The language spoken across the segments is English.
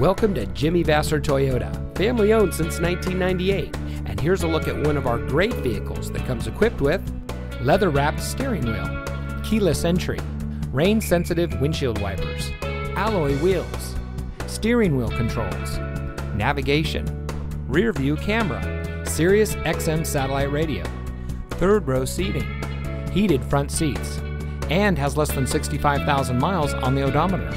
Welcome to Jimmy Vasser Toyota, family owned since 1998. And here's a look at one of our great vehicles that comes equipped with leather wrapped steering wheel, keyless entry, rain sensitive windshield wipers, alloy wheels, steering wheel controls, navigation, rear view camera, Sirius XM satellite radio, third row seating, heated front seats, and has less than 65,000 miles on the odometer.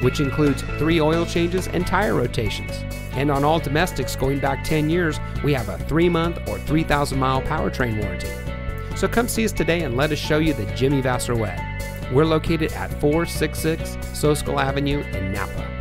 which includes three oil changes and tire rotations. And on all domestics going back 10 years, we have a three month or 3,000 mile powertrain warranty. So come see us today and let us show you the Jimmy Vasser way. We're located at 466 Soscol Avenue in Napa.